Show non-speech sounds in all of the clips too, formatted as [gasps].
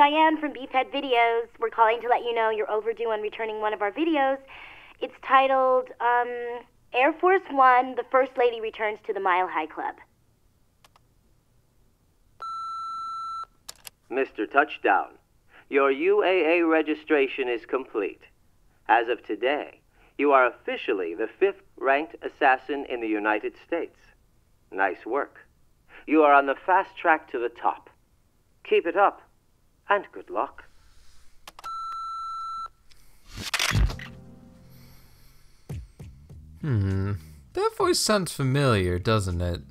Diane from Beefhead Videos. We're calling to let you know you're overdue on returning one of our videos. It's titled um, Air Force One The First Lady Returns to the Mile High Club. Mr. Touchdown, your UAA registration is complete. As of today, you are officially the fifth ranked assassin in the United States. Nice work. You are on the fast track to the top. Keep it up, and good luck. Hmm. That voice sounds familiar, doesn't it?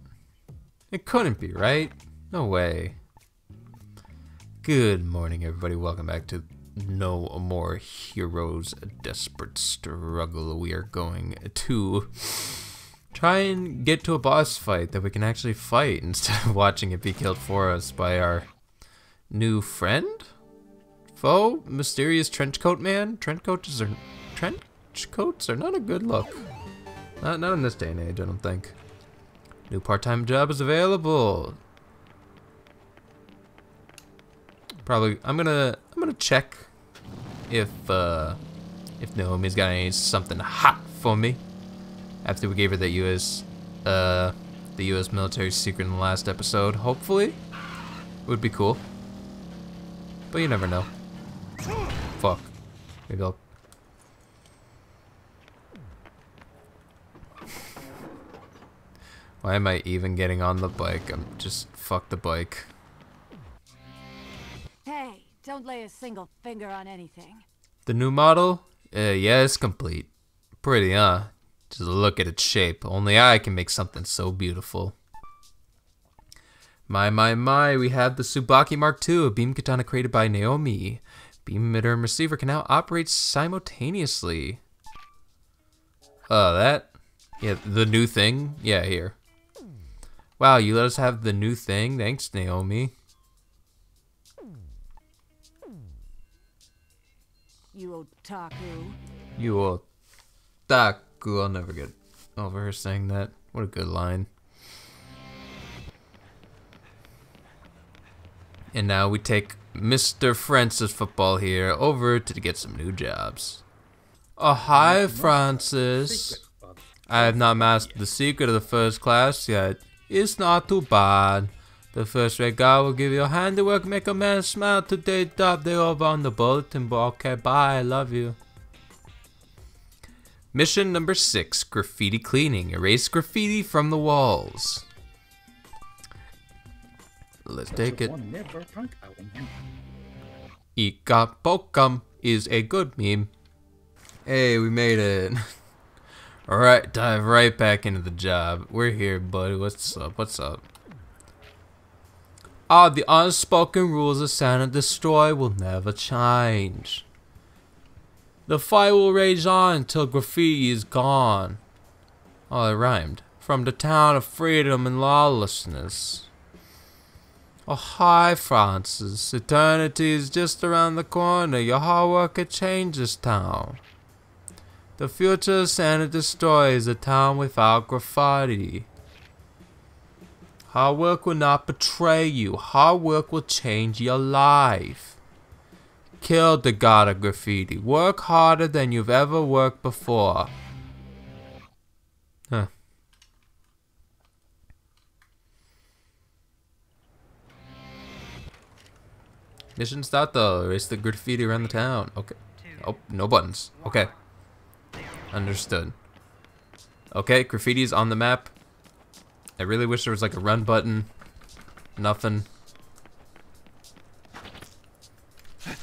It couldn't be, right? No way. Good morning, everybody. Welcome back to No More Heroes A Desperate Struggle. We are going to try and get to a boss fight that we can actually fight [laughs] instead of watching it be killed for us by our new friend? Foe? Mysterious Trenchcoat Man? Trench coats are, trench coats are not a good look. Not, not in this day and age, I don't think. New part-time job is available. Probably, I'm gonna, I'm gonna check if, uh, if Naomi's got any something hot for me. After we gave her that U.S., uh, the U.S. military secret in the last episode, hopefully, would be cool. But you never know. Fuck. Maybe I'll Why am I even getting on the bike? I'm just fuck the bike. Hey, don't lay a single finger on anything. The new model? Uh, yeah, it's complete. Pretty, huh? Just look at its shape. Only I can make something so beautiful. My, my, my, we have the Tsubaki Mark II, a beam katana created by Naomi. Beam emitter and receiver can now operate simultaneously. Oh, that? Yeah, the new thing? Yeah, here. Wow, you let us have the new thing? Thanks, Naomi. You otaku. You otaku. I'll never get over her saying that. What a good line. And now we take Mr. Francis Football here over to get some new jobs. Oh, hi, Francis. I have not mastered the secret of the first class yet. It's not too bad. The first rate guy will give you handiwork, make a man smile today, top they over on the bulletin board. Okay, bye, I love you. Mission number six, graffiti cleaning. Erase graffiti from the walls. Let's take it. Ika Pokam is a good meme. Hey, we made it. [laughs] Alright, dive right back into the job. We're here, buddy. What's up? What's up? Ah, the unspoken rules of Santa Destroy will never change. The fight will rage on until graffiti is gone. Oh, it rhymed. From the town of freedom and lawlessness. Oh, hi, Francis. Eternity is just around the corner. Your hard work could change this town. The future Santa destroys a town without graffiti. Hard work will not betray you. Hard work will change your life. Kill the god of graffiti. Work harder than you've ever worked before. Mission start though. Erase the graffiti around the town. Okay. Oh, no buttons. Okay. Understood. Okay, graffiti's on the map. I really wish there was like a run button. Nothing. [laughs]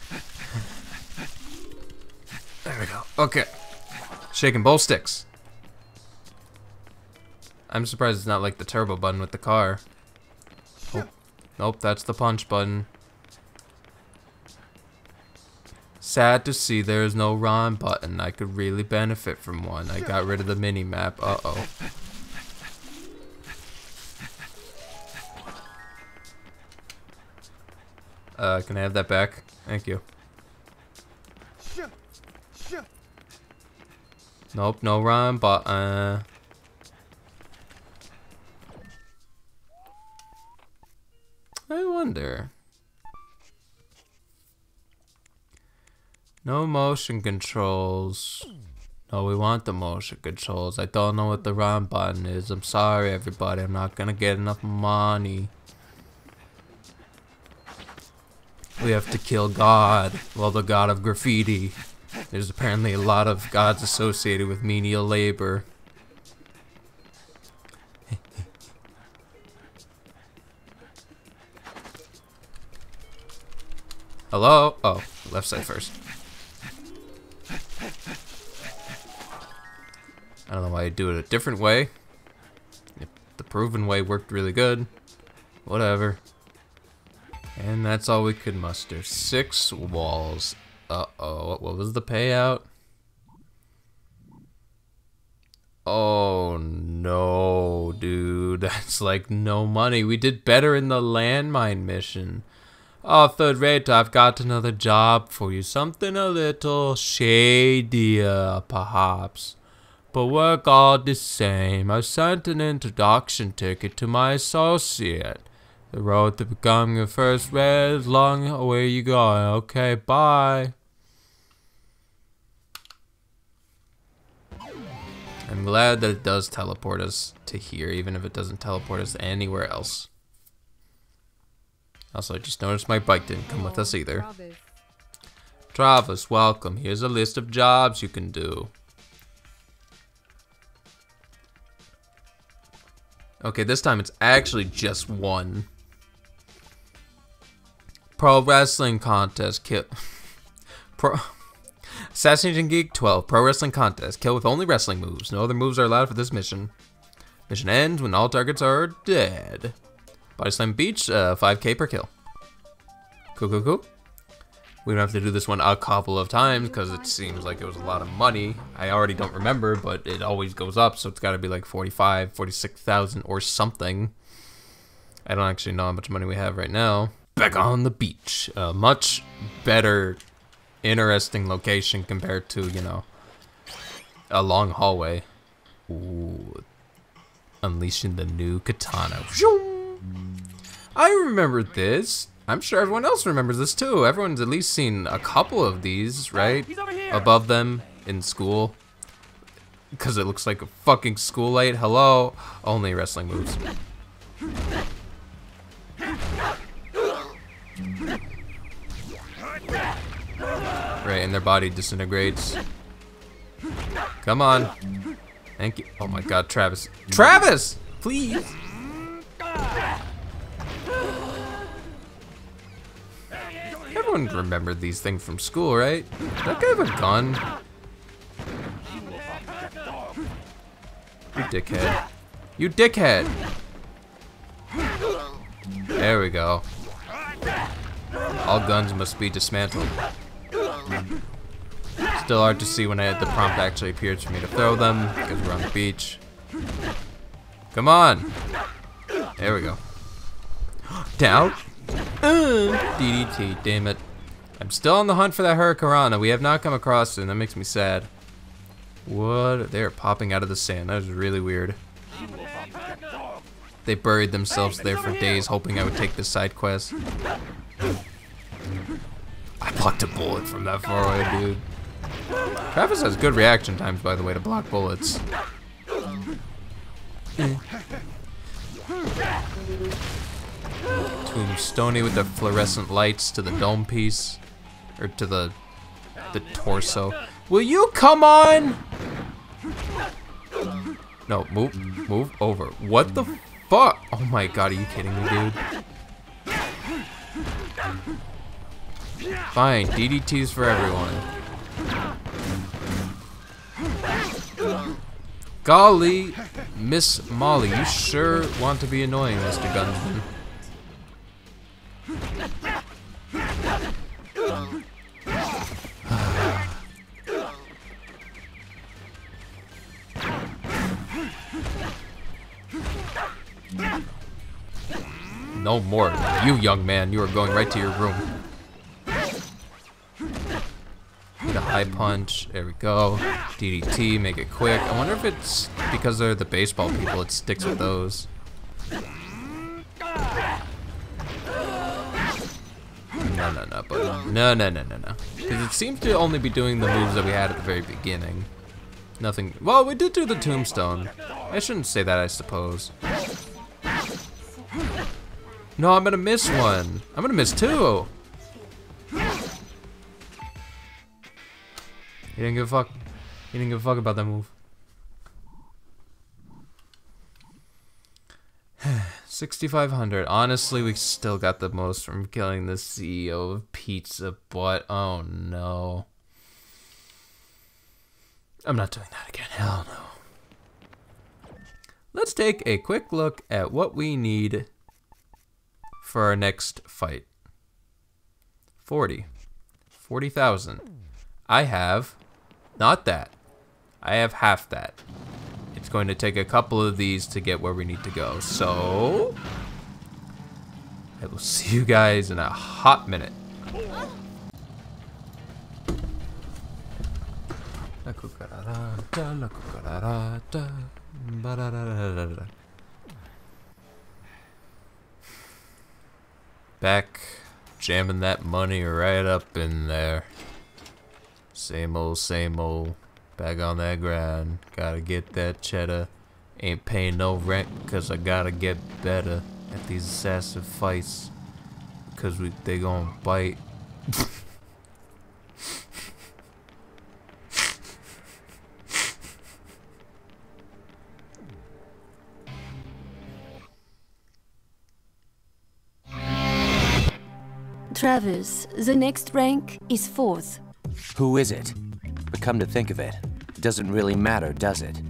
There we go. Okay. Shaking both sticks. I'm surprised it's not like the turbo button with the car. Oh. Nope, that's the punch button. Sad to see there is no run button. I could really benefit from one. I got rid of the mini map. Uh oh. Uh, can I have that back? Thank you. Nope, no run button. I wonder. No motion controls. No, we want the motion controls. I don't know what the run button is. I'm sorry, everybody. I'm not gonna get enough money. We have to kill God. Well, the God of graffiti. There's apparently a lot of gods associated with menial labor. [laughs] Hello? Oh, left side first. Don't know why I do it a different way. If the proven way worked really good. Whatever. And that's all we could muster. Six walls. Uh-oh. What was the payout? Oh, no, dude. [laughs] That's like no money. We did better in the landmine mission. Oh, third rate, I've got another job for you. Something a little shadier, perhaps. But work all the same. I sent an introduction ticket to my associate. The road to becoming a first rate is long. Away you go. Okay, bye. I'm glad that it does teleport us to here, even if it doesn't teleport us anywhere else. Also, I just noticed my bike didn't come with us either. Travis, welcome. Here's a list of jobs you can do. Okay, this time it's actually just one. Pro Wrestling Contest kill. [laughs] Pro Assassination Geek 12 Pro Wrestling Contest kill with only wrestling moves. No other moves are allowed for this mission. Mission ends when all targets are dead. Body Slam Beach, uh, 5k per kill. Cool, cool, cool. We don't have to do this one a couple of times because it seems like it was a lot of money. I already don't remember, but it always goes up, so it's got to be like 45, 46,000 or something. I don't actually know how much money we have right now. Back on the beach. A much better, interesting location compared to, you know, a long hallway. Ooh. Unleashing the new katana. I remember this. I'm sure everyone else remembers this too. Everyone's at least seen a couple of these, right? Above them in school. Because it looks like a fucking school light. Hello? Only wrestling moves. Right, and their body disintegrates. Come on. Thank you. Oh my god, Travis. Travis! Please! Remembered these things from school, right? That guy have a gun? You dickhead. You dickhead! There we go. All guns must be dismantled. Still hard to see when I, the prompt actually appears for me to throw them, because we're on the beach. Come on! There we go. [gasps] Down. Uh, DDT, damn it. I'm still on the hunt for that Hurricanrana. We have not come across it, and that makes me sad. What? They're popping out of the sand. That was really weird. They buried themselves there for days, hoping I would take this side quest. I blocked a bullet from that far away, dude. Travis has good reaction times, by the way, to block bullets. Tombstony with the fluorescent lights to the dome piece. Or to the the torso. Will you come on? No, move move over. What the fuck? Oh my god, are you kidding me, dude? Fine, DDT's for everyone. Golly, Miss Molly, you sure want to be annoying, Mr. Gunsman. No more. You, young man, you are going right to your room. The high punch. There we go. DDT, make it quick. I wonder if it's because they're the baseball people, it sticks with those. No, no, no, but no, no, no, no, no. Because it seems to only be doing the moves that we had at the very beginning. Nothing. Well, we did do the tombstone. I shouldn't say that, I suppose. No, I'm gonna miss one. I'm gonna miss two. He didn't give a fuck. He didn't give a fuck about that move. 6,500. Honestly, we still got the most from killing the CEO of Pizza, but oh no. I'm not doing that again. Hell no. Let's take a quick look at what we need for our next fight. 40. 40,000. I have not that. I have half that. It's going to take a couple of these to get where we need to go. So, I will see you guys in a hot minute. Back, jamming that money right up in there. Same old, same old. Back on that grind. Gotta get that cheddar. Ain't paying no rent cause I gotta get better at these assassin fights. Cause we they gonna bite. Travis, the next rank is fourth. Who is it? But come to think of it, it doesn't really matter, does it?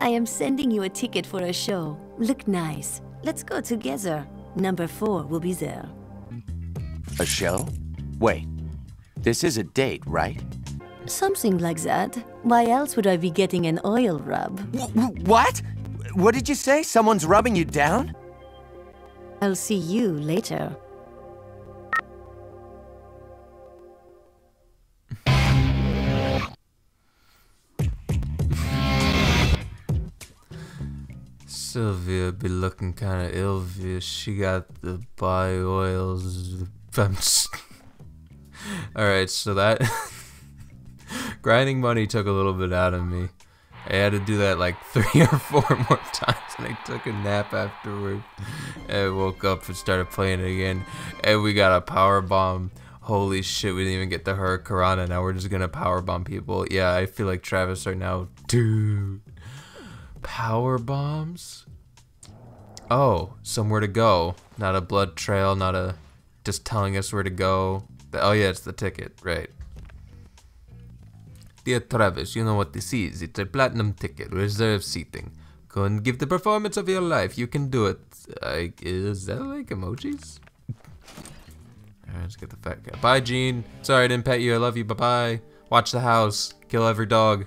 I am sending you a ticket for a show. Look nice. Let's go together. Number four will be there. A show? Wait, this is a date, right? Something like that. Why else would I be getting an oil rub? Wh- what? What did you say? Someone's rubbing you down? I'll see you later. Sylvia be looking kind of ill. She got the body oils. I'm just... [laughs] All right, so that [laughs] grinding money took a little bit out of me. I had to do that like [laughs] three or four more times, and I took a nap afterward. I woke up and started playing it again, and we got a power bomb. Holy shit, we didn't even get the Hurricanrana. Now we're just gonna power bomb people. Yeah, I feel like Travis right now, dude. Power bombs? Oh, somewhere to go. Not a blood trail, not a just telling us where to go. Oh yeah, it's the ticket, right. Dear Travis, you know what this is. It's a platinum ticket, reserve seating. Go and give the performance of your life. You can do it. I, is that like emojis? Alright, let's get the fat guy. Bye, Gene. Sorry I didn't pet you. I love you. Bye bye. Watch the house. Kill every dog.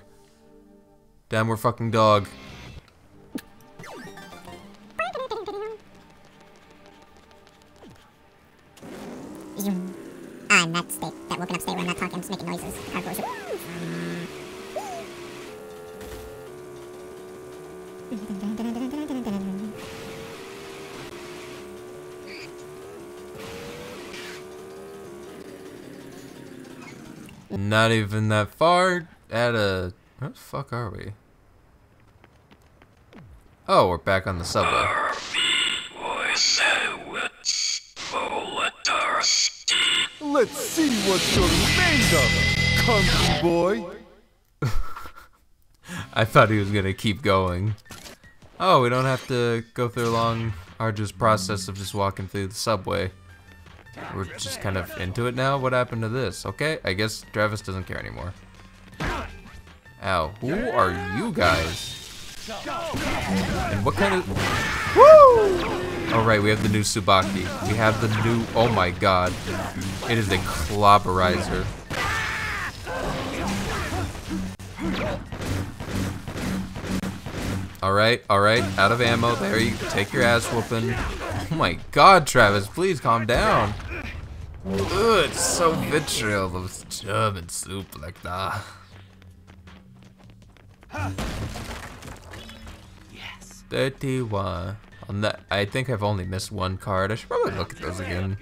Damn, we're fucking dog. Woken up state where I'm not talking, I'm just making noises. Hardcore shit. Not even that far. At a. Where the fuck are we? Oh, we're back on the subway. Let's see what you're made of, country boy. [laughs] I thought he was gonna keep going. Oh, we don't have to go through a long, arduous process of just walking through the subway. We're just kind of into it now. What happened to this? Okay, I guess Travis doesn't care anymore. Ow, who are you guys? And what kind of... Woo! Oh right, we have the new Tsubaki. We have the new... Oh my god. It is a clobberizer. Alright, alright, out of ammo. There you take your ass whooping. Oh my god, Travis, please calm down. Ugh, it's so vitriol, those German soup like that. Yes. 31. On that, I think I've only missed one card. I should probably look at those again.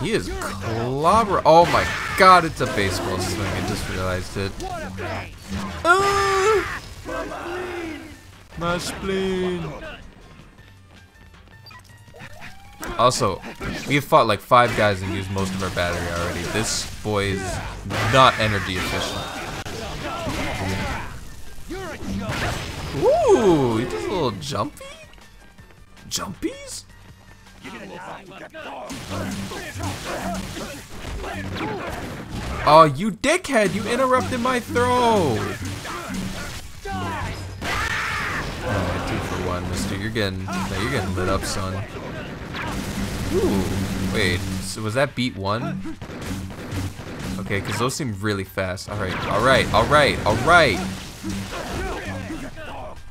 He is clobber. Oh my god, it's a baseball swing. I just realized it. Ah! My spleen. Also, we've fought like five guys and used most of our battery already. This boy is not energy efficient. Ooh, he does a little jumpy? Jumpies? Oh, you dickhead! You interrupted my throw! Two for one, mister. You're getting, no, you're getting lit up, son. Ooh, wait, so was that beat one? Okay, because those seem really fast. Alright, alright, alright, alright.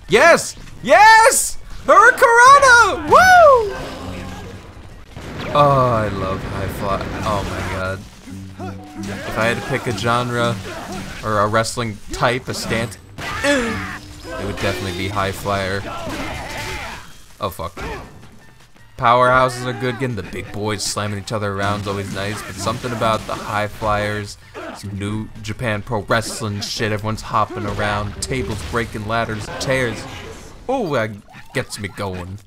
Yes! Yes! Hurricanrana! Woo! Oh, I love high fly. Oh my god. If I had to pick a genre or a wrestling type, a stance, it would definitely be high flyer. Oh fuck. Powerhouses are good, getting the big boys slamming each other around is always nice, but something about the high flyers, some new Japan Pro Wrestling shit, everyone's hopping around, tables breaking, ladders, chairs. Oh, that gets me going.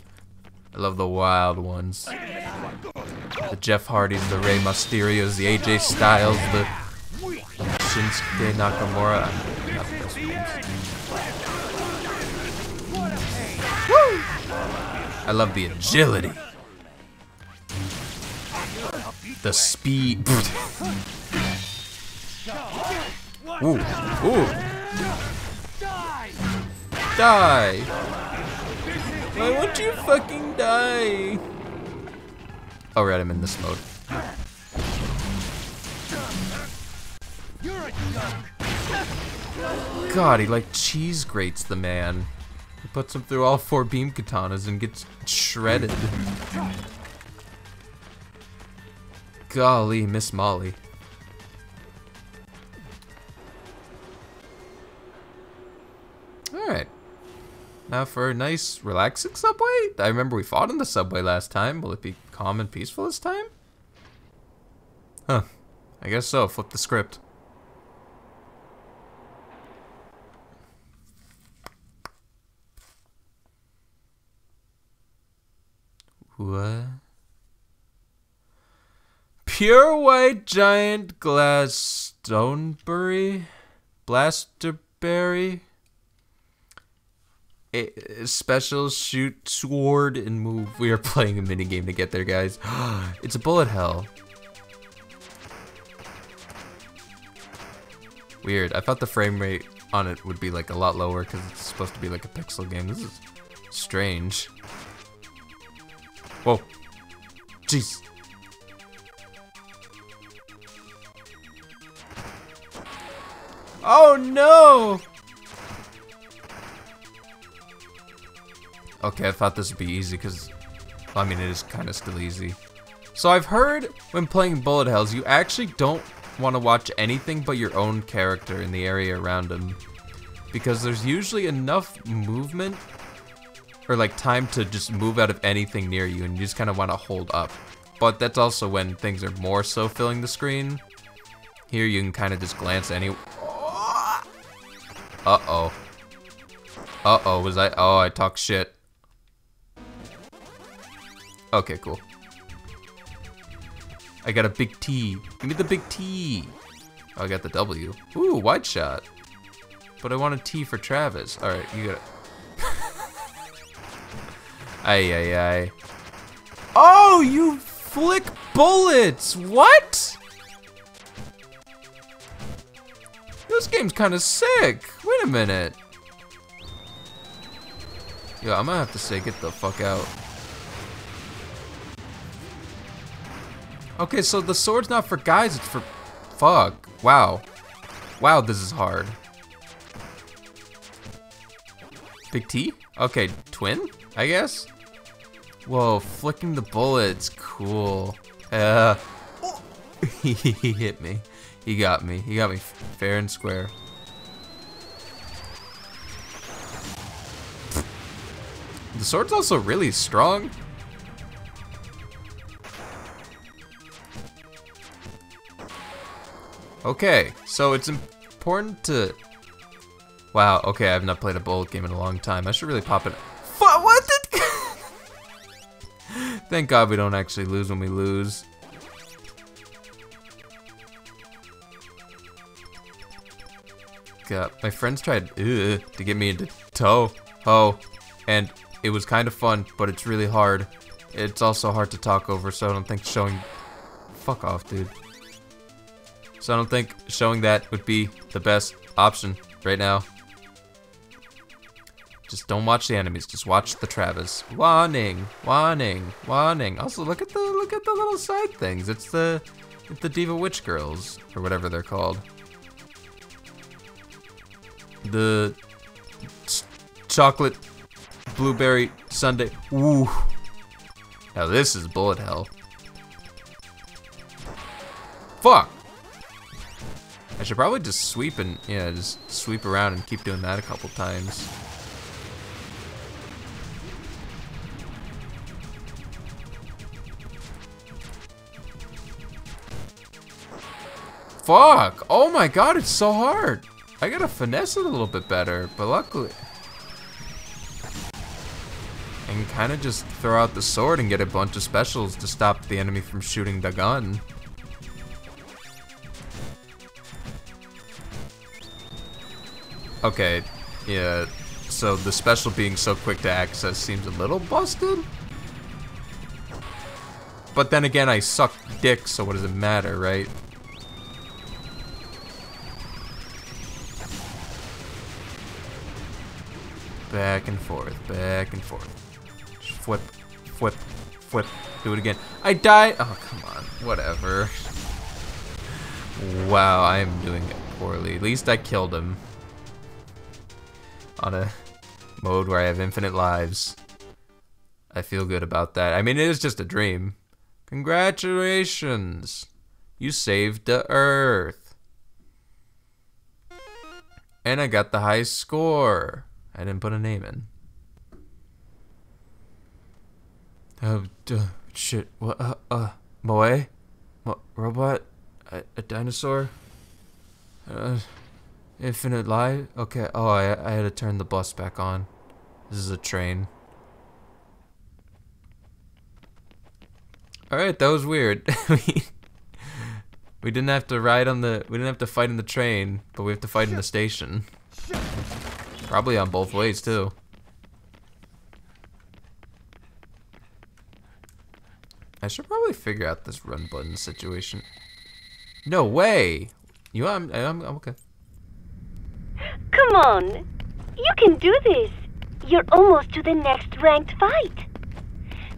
I love the wild ones. The Jeff Hardys, the Rey Mysterios, the AJ Styles, the Shinsuke Nakamura. I love the agility. The speed. [laughs] ooh, ooh. Die. Why won't you fucking die? Oh, right, I'm in this mode. God, he like cheese grates the man. Puts him through all four beam katanas and gets shredded. Golly, Miss Molly. Alright. Now for a nice, relaxing subway? I remember we fought in the subway last time. Will it be calm and peaceful this time? Huh. I guess so. Flip the script. What? Pure white giant glass stoneberry? Blasterberry? A special shoot sword and move. We are [laughs] playing a mini game to get there, guys. [gasps] it's a bullet hell. Weird. I thought the frame rate on it would be like a lot lower because it's supposed to be like a pixel game. This is strange. Whoa. Jeez. Oh no! Okay, I thought this would be easy because, I mean, it is kind of still easy. So I've heard when playing bullet hells, you actually don't want to watch anything but your own character in the area around him. Because there's usually enough movement or like time to just move out of anything near you and you just kind of want to hold up. But that's also when things are more so filling the screen. Here you can kind of just glance any... Uh-oh. Uh-oh, was I... Oh, I talk shit. Okay, cool. I got a big T. Give me the big T. Oh, I got the W. Ooh, wide shot. But I want a T for Travis. Alright, you got it. Ay, ay, ay. Oh, you flick bullets! What? This game's kind of sick. Wait a minute. Yeah, I'm gonna have to say, get the fuck out. Okay, so the sword's not for guys, it's for... Fuck. Wow. Wow, this is hard. Big T? Okay, twin, I guess? Whoa, flicking the bullets, cool. Uh, [laughs] he hit me. He got me. He got me fair and square. The sword's also really strong. Okay, so it's important to... Wow, okay, I've not played a bullet game in a long time. I should really pop it... What. Thank God we don't actually lose when we lose. God, my friends tried ugh, to get me into toe, ho, and it was kind of fun, but it's really hard. It's also hard to talk over, so I don't think showing... Fuck off, dude. So I don't think showing that would be the best option right now. Just don't watch the enemies. Just watch the Travis. Warning, warning, warning. Also, look at the look at the little side things. It's the it's the Diva Witch Girls or whatever they're called. The chocolate blueberry sundae. Ooh. Now this is bullet hell. Fuck. I should probably just sweep and yeah, just sweep around and keep doing that a couple times. Fuck! Oh my god, it's so hard! I gotta finesse it a little bit better, but luckily... And kind of just throw out the sword and get a bunch of specials to stop the enemy from shooting the gun. Okay, yeah, so the special being so quick to access seems a little busted? But then again, I suck dick, so what does it matter, right? Back and forth, back and forth. Flip, flip, flip. Do it again. I died. Oh, come on. Whatever. [laughs] Wow, I am doing it poorly. At least I killed him. On a mode where I have infinite lives. I feel good about that. I mean, it is just a dream. Congratulations. You saved the Earth. And I got the high score. I didn't put a name in. Oh, duh, shit. What? Uh, uh, Moe? What? Robot? A, a dinosaur? Uh, infinite life? Okay. Oh, I, I had to turn the bus back on. This is a train. Alright, that was weird. [laughs] we didn't have to ride on the, we didn't have to fight in the train, but we have to fight in the station. Probably on both ways, too. I should probably figure out this run button situation. No way! You, I'm, I'm, I'm okay. Come on! You can do this! You're almost to the next ranked fight!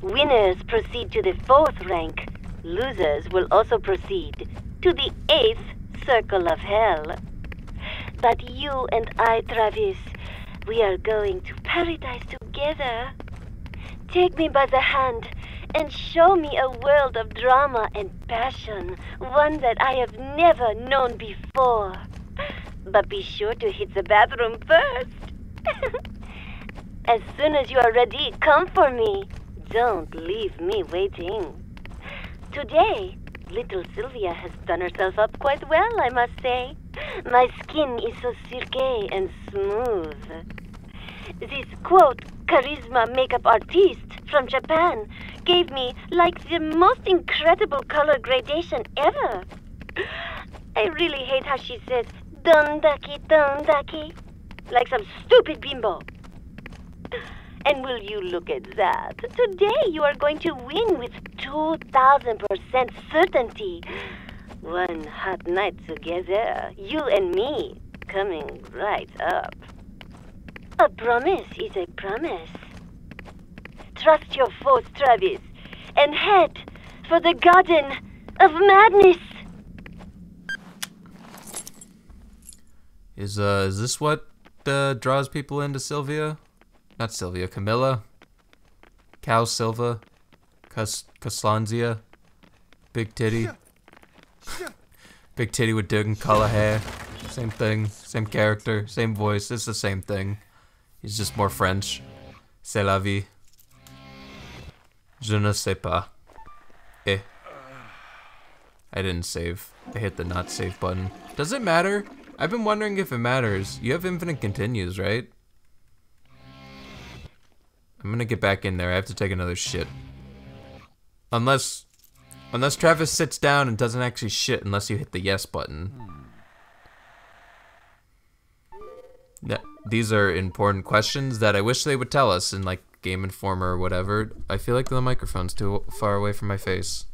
Winners proceed to the fourth rank. Losers will also proceed to the eighth circle of hell. But you and I, Travis, we are going to paradise together. Take me by the hand and show me a world of drama and passion, one that I have never known before. But be sure to hit the bathroom first. [laughs] as soon as you are ready, come for me. Don't leave me waiting. Today, little Sylvia has done herself up quite well, I must say. My skin is so silky and smooth. This quote, charisma makeup artist from Japan gave me like the most incredible color gradation ever. I really hate how she says dundaki dundaki like some stupid bimbo. And will you look at that? Today you are going to win with 2000% certainty. One hot night together, you and me, coming right up. A promise is a promise. Trust your force, Travis, and head for the Garden of Madness. Is uh is this what uh, draws people into Sylvia? Not Sylvia, Camilla, Cow Silva, Cas Caslanzia, Big Titty, [laughs] Big Titty with Dick color hair, same thing, same character, same voice. It's the same thing. He's just more French. C'est la vie. Je ne sais pas. Eh. I didn't save. I hit the not save button. Does it matter? I've been wondering if it matters. You have infinite continues, right? I'm gonna get back in there. I have to take another shit. Unless, unless Travis sits down and doesn't actually shit unless you hit the yes button. Hmm. That, these are important questions that I wish they would tell us in like Game Informer or whatever. I feel like the microphone's too far away from my face.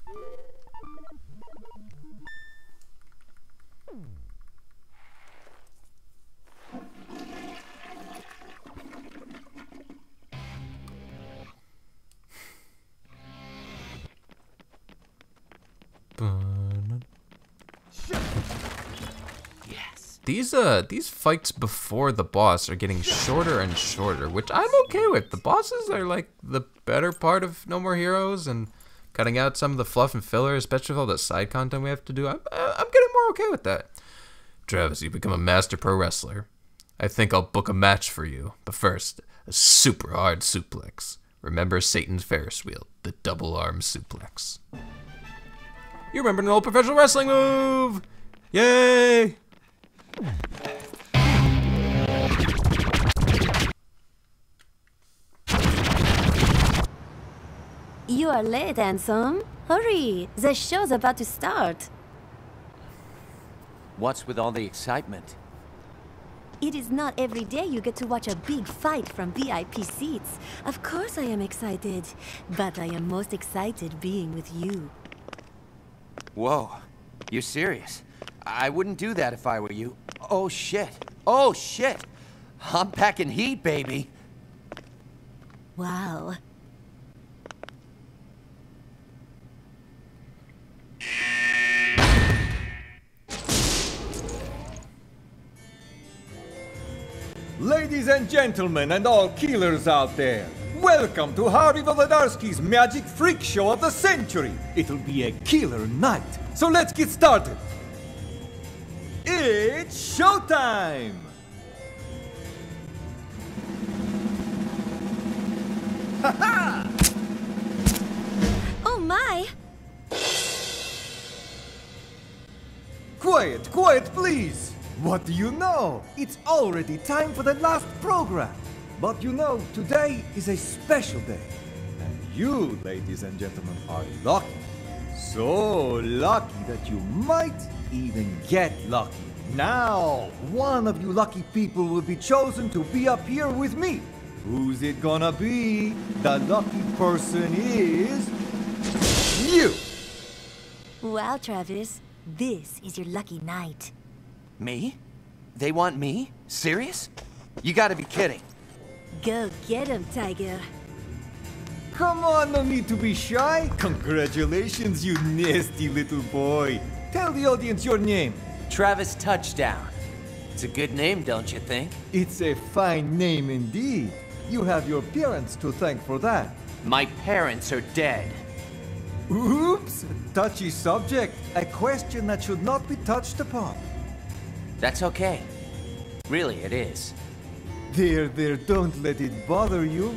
These uh these fights before the boss are getting shorter and shorter, which I'm okay with. The bosses are like the better part of No More Heroes and cutting out some of the fluff and filler, especially with all the side content we have to do. I'm I'm getting more okay with that. Travis, you become a master pro wrestler. I think I'll book a match for you, but first, a super hard suplex. Remember Satan's Ferris wheel, the double arm suplex. You remember an old professional wrestling move! Yay! You are late, handsome. Hurry, the show's about to start. What's with all the excitement? It is not every day you get to watch a big fight from VIP seats. Of course I am excited, but I am most excited being with you. Whoa, you're serious? I wouldn't do that if I were you. Oh shit. Oh shit. I'm packing heat, baby. Wow. Ladies and gentlemen, and all killers out there, welcome to Harvey Volodarskii's Magic Freak Show of the century. It'll be a killer night, so let's get started. It's showtime! Ha ha! Oh my! Quiet, quiet, please! What do you know? It's already time for the last program. But you know, today is a special day. And you, ladies and gentlemen, are lucky. So lucky that you might even get lucky. Now, one of you lucky people will be chosen to be up here with me. Who's it gonna be? The lucky person is. You! Wow, Travis. This is your lucky night. Me? They want me? Serious? You gotta be kidding. Go get him, Tiger. Come on, no need to be shy. Congratulations, you nasty little boy. Tell the audience your name. Travis Touchdown. It's a good name, don't you think? It's a fine name indeed. You have your parents to thank for that. My parents are dead. Oops! Touchy subject. A question that should not be touched upon. That's okay. Really, it is. There, there, don't let it bother you.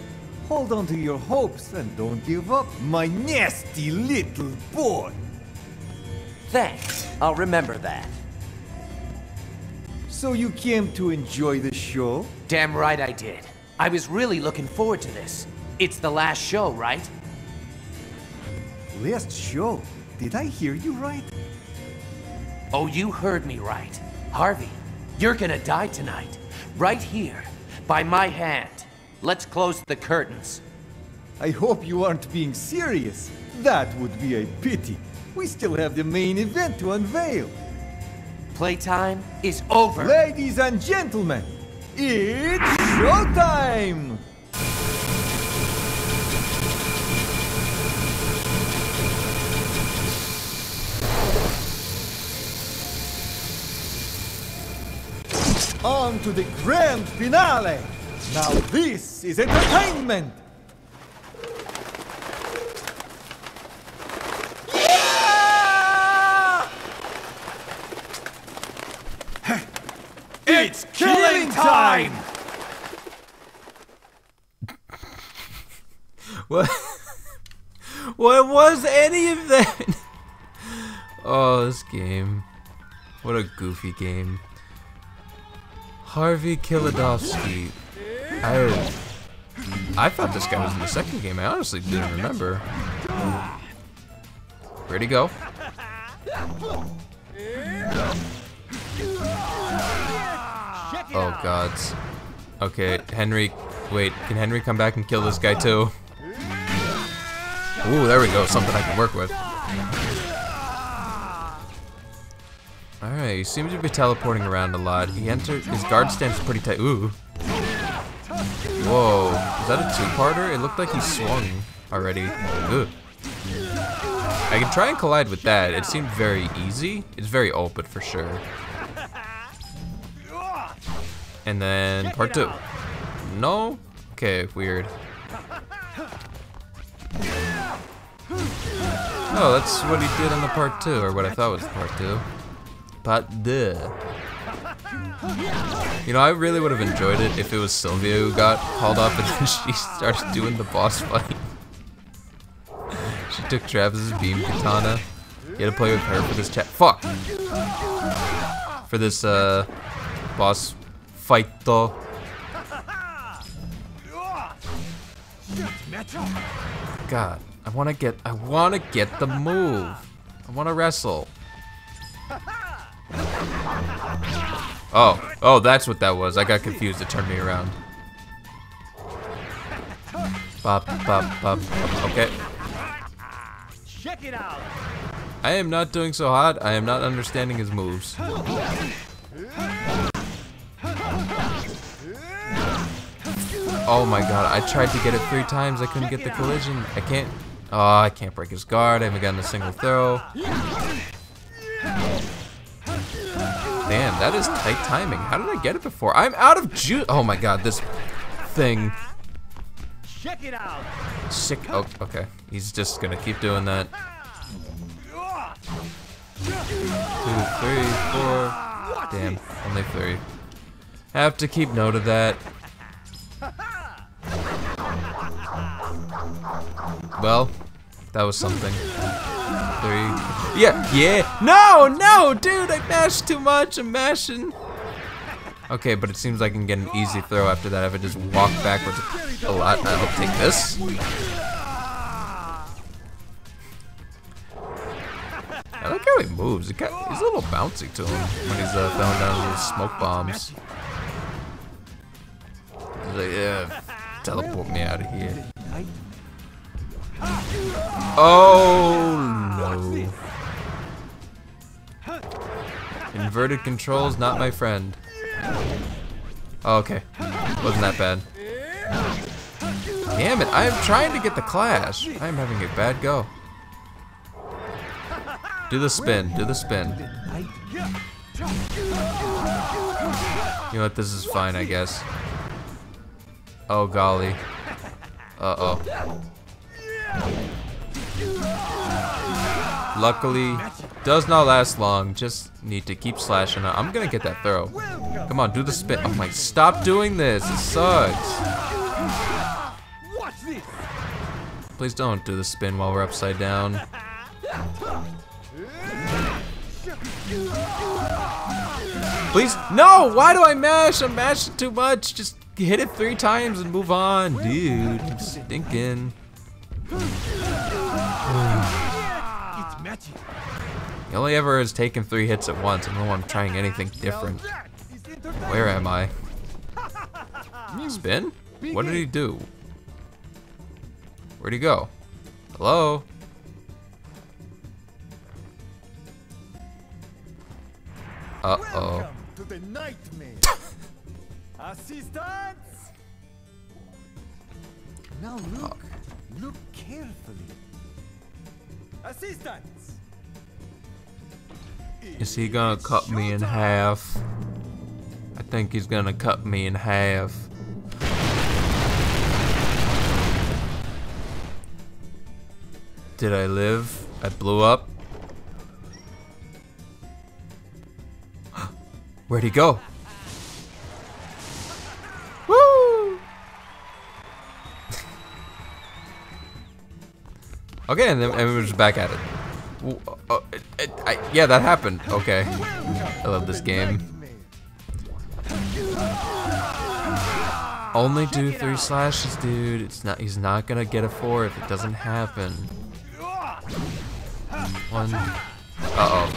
Hold on to your hopes and don't give up, my nasty little boy. Thanks. I'll remember that. So you came to enjoy the show? Damn right I did. I was really looking forward to this. It's the last show, right? Last show? Did I hear you right? Oh, you heard me right. Harvey, you're gonna die tonight. Right here. By my hand. Let's close the curtains. I hope you aren't being serious. That would be a pity. We still have the main event to unveil. Playtime is over. Ladies and gentlemen, it's showtime! On to the grand finale! Now this is entertainment! Yeah! It's What? what was any of that? Oh, this game. What a goofy game. Harvey Volodarskii. I I thought this guy was in the second game. I honestly didn't remember. Where'd he go? Oh gods. Okay, Henry. Wait, can Henry come back and kill this guy too? Ooh, there we go. Something I can work with. Alright, he seems to be teleporting around a lot. He entered. His guard stands pretty tight. Ooh. Whoa. Is that a two-parter? It looked like he swung already. Ooh. I can try and collide with that. It seemed very easy. It's very open for sure. And then part two. No? Okay, weird. Oh, that's what he did on the part two, or what I thought was part two. Part two. You know, I really would have enjoyed it if it was Sylvia who got called up and [laughs] then she starts doing the boss fight. she took Travis's beam katana. You had to play with her for this chat. Fuck! For this, uh, boss fight. God, I want to get, I want to get the move. I want to wrestle. Oh, oh, that's what that was. I got confused. It turned me around. Bop, bop, bop. Okay. Check it out. I am not doing so hot. I am not understanding his moves. Oh my god, I tried to get it three times. I couldn't get the collision. I can't. Oh, I can't break his guard. I haven't gotten a single throw. Damn, that is tight timing. How did I get it before? I'm out of juice. Oh my god, this thing. Check it out. Sick. Oh, okay. He's just gonna keep doing that. Two, three, four. Damn, only three. Have to keep note of that. Well, that was something. Three. Yeah, yeah. No, no, dude, I mashed too much. I'm mashing. Okay, but it seems I can get an easy throw after that if I just walk backwards a lot. I'll take this. I like how he moves. He got, he's a little bouncy to him when he's uh, throwing down those smoke bombs. He's like, yeah, teleport me out of here. Oh no. Inverted controls, not my friend. Oh, okay. Wasn't that bad. Damn it, I am trying to get the clash. I am having a bad go. Do the spin, do the spin. You know what, this is fine, I guess. Oh, golly. Uh-oh. Luckily, does not last long. Just need to keep slashing. I'm gonna get that throw. Come on, do the spin. Oh my, stop doing this. It sucks. Please don't do the spin while we're upside down. Please, no! Why do I mash? I'm mashing too much. Just hit it three times and move on, dude. I'm stinking. He only ever has taken three hits at once. I don't know I'm trying anything different. Where am I? Spin? What did he do? Where'd he go? Hello? Uh-oh. to the nightmare. [laughs] Assistance! Now uh, look. Look carefully. Assistance! Is he gonna cut me in half? I think he's gonna cut me in half. Did I live? I blew up? [gasps] Where'd he go? Okay, and then and we're just back at it. W- uh, it- it- I- yeah, that happened. Okay. I love this game. Only do three slashes, dude. It's not. He's not gonna get a four if it doesn't happen. One. Uh oh.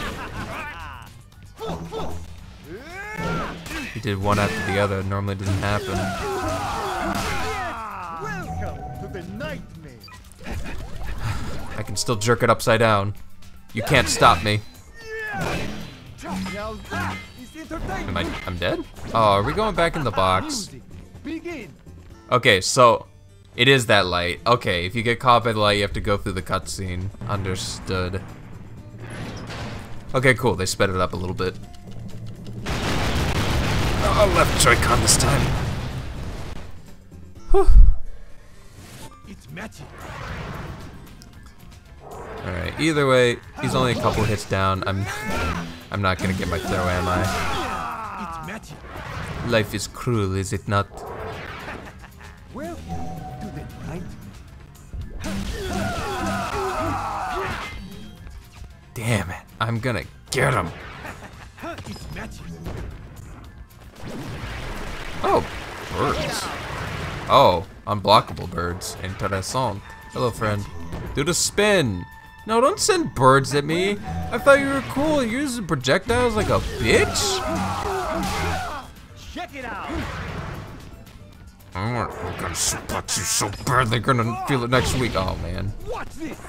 He did one after the other. Normally doesn't happen. Still jerk it upside down. You can't stop me. Now that is entertainment. Am I? I'm dead. Oh, are we going back in the box? Okay, so it is that light. Okay, if you get caught by the light, you have to go through the cutscene. Understood. Okay, cool. They sped it up a little bit. Oh, left Joy-Con this time. Whew. It's magic. All right. Either way, he's only a couple hits down. I'm, I'm not gonna get my throw, am I? Life is cruel, is it not? Welcome to the nightmare. Damn it! I'm gonna get him. Oh, birds. Oh, unblockable birds. Interessant. Hello, friend. Do the spin. No, don't send birds at me. I thought you were cool. You're using projectiles like a bitch. Check it out. Mm, I'm gonna, suplex you so bad they're gonna feel it next week. Oh man. Watch this.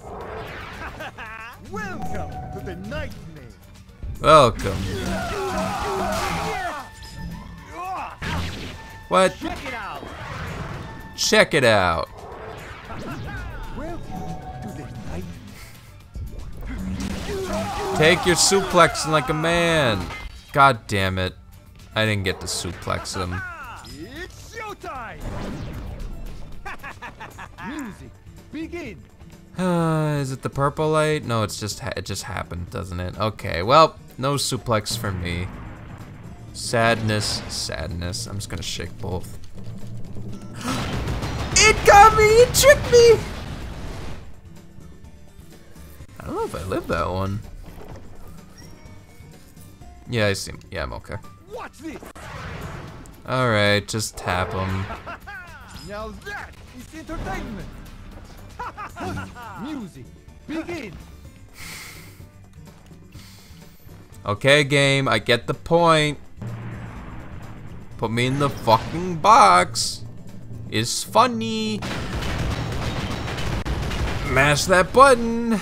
[laughs] Welcome to the nightmare. Welcome. What? Check it out. Check it out. Take your suplexing like a man. God damn it. I didn't get to suplex him. It's [sighs] showtime. Music. Begin. Uh, is it the purple light? No, it's just it just happened, doesn't it? Okay, well, no suplex for me. Sadness, sadness. I'm just gonna shake both. [gasps] it got me! It tricked me! I don't know if I lived that one. Yeah, I see. Yeah, I'm okay. Watch this. Alright, just tap him. [laughs] Now that is entertainment. [laughs] Music. Begin. [laughs] Okay, game, I get the point. Put me in the fucking box. It's funny. Mash that button.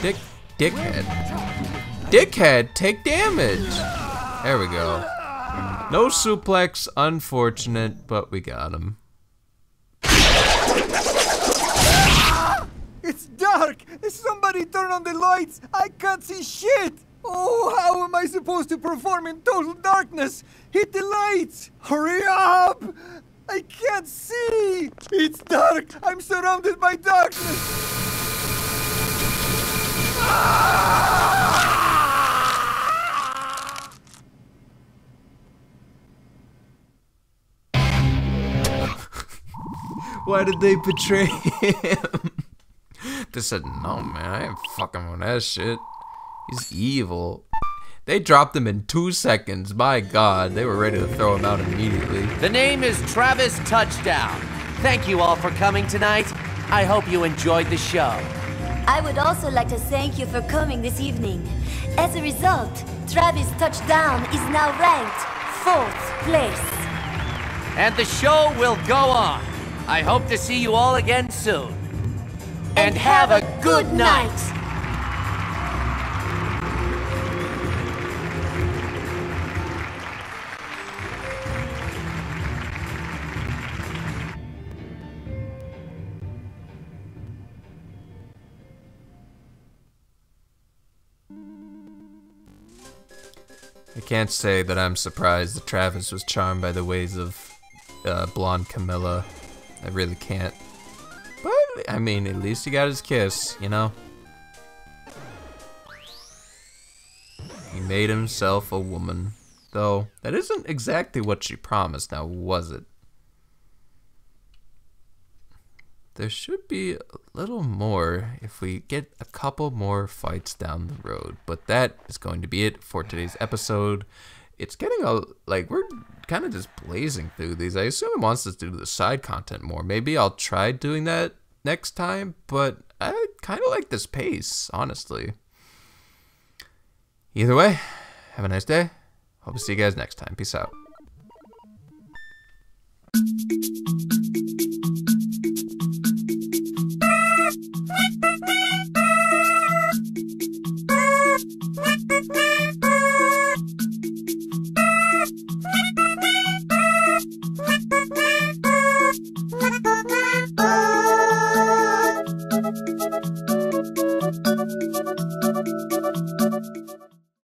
Dick, dickhead. Dickhead, take damage. There we go. No suplex, unfortunate, but we got him. It's dark! Somebody turn on the lights! I can't see shit! Oh, how am I supposed to perform in total darkness? Hit the lights! Hurry up! I can't see! It's dark! I'm surrounded by darkness! [laughs] Why did they betray him? they said, no, man, I ain't fucking with that shit. He's evil. They dropped him in two seconds. My God, they were ready to throw him out immediately. The name is Travis Touchdown. Thank you all for coming tonight. I hope you enjoyed the show. I would also like to thank you for coming this evening. As a result, Travis Touchdown is now ranked fourth place. And the show will go on. I hope to see you all again soon. And, have, a good night. I can't say that I'm surprised that Travis was charmed by the ways of uh, blonde Camilla. I really can't. But, I mean, at least he got his kiss, you know? He made himself a woman. Though, that isn't exactly what she promised, now was it? There should be a little more if we get a couple more fights down the road. But that is going to be it for today's episode. It's getting a like we're kind of just blazing through these. I assume it wants us to do the side content more. Maybe I'll try doing that next time, but I kind of like this pace, honestly. Either way, have a nice day. Hope to see you guys next time. Peace out. Thank.